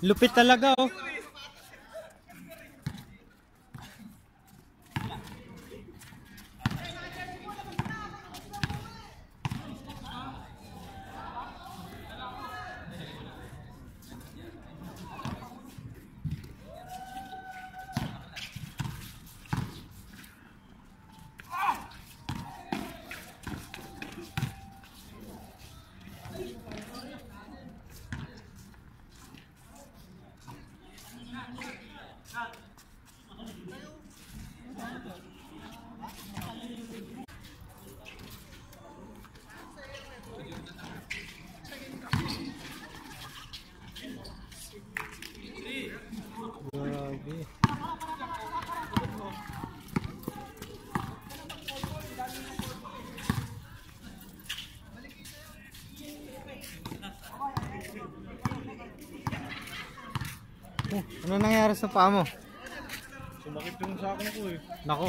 Lupit talaga oh. Oh, ano nangyari sa paa mo? Sumakit yung sa akin ko eh. Nako.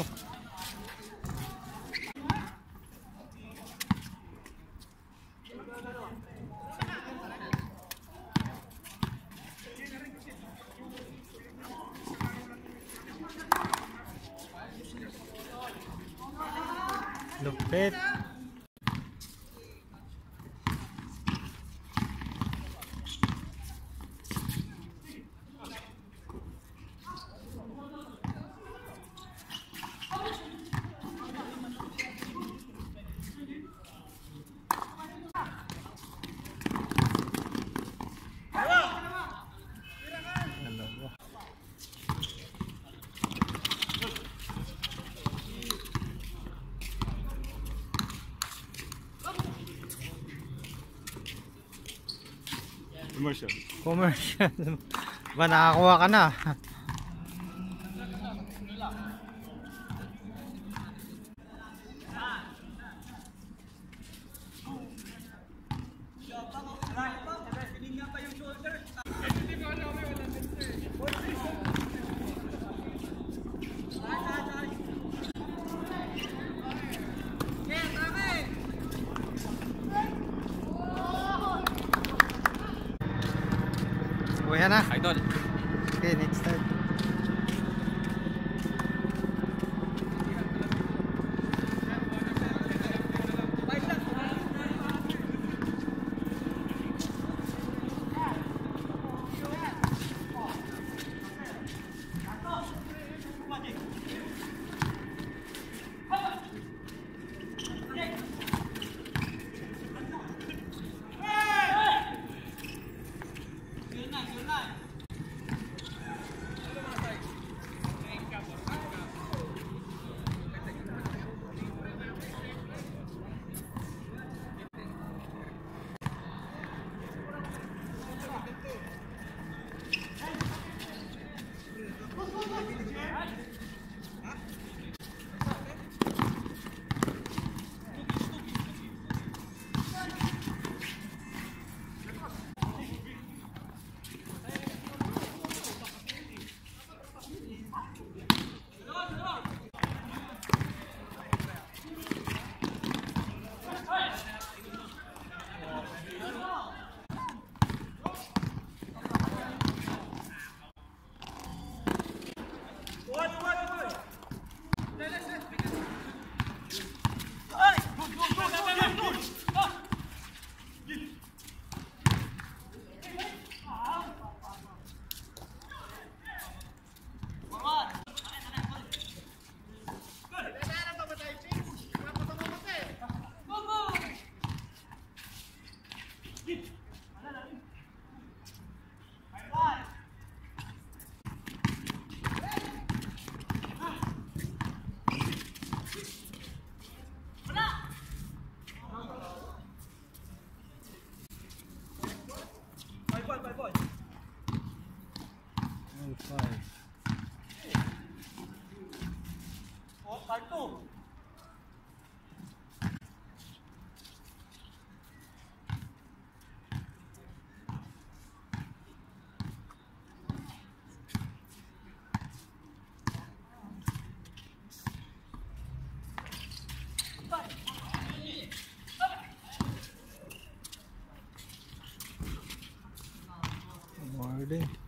Lupit. Commercial. Commercial. ba nakakuha ka na? Kuya na. Idol. Okay, next start. 动。Okay.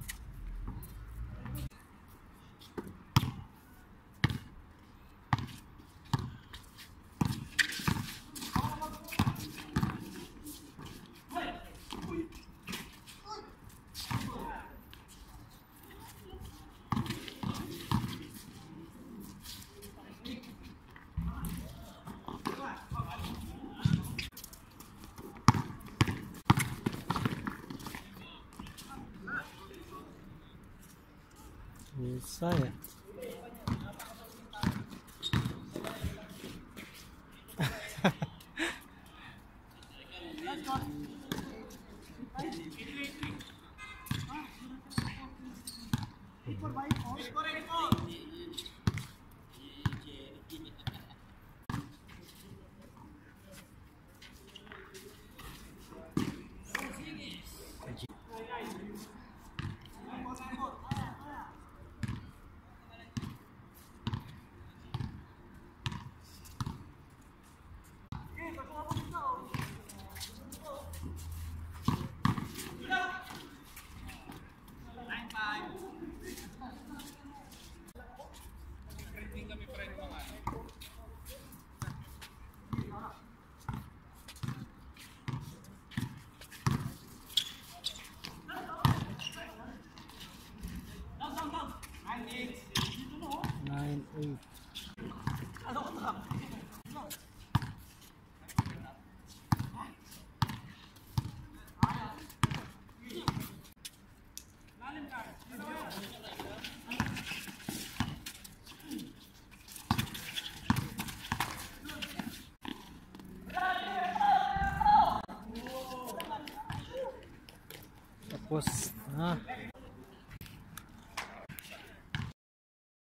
var ya.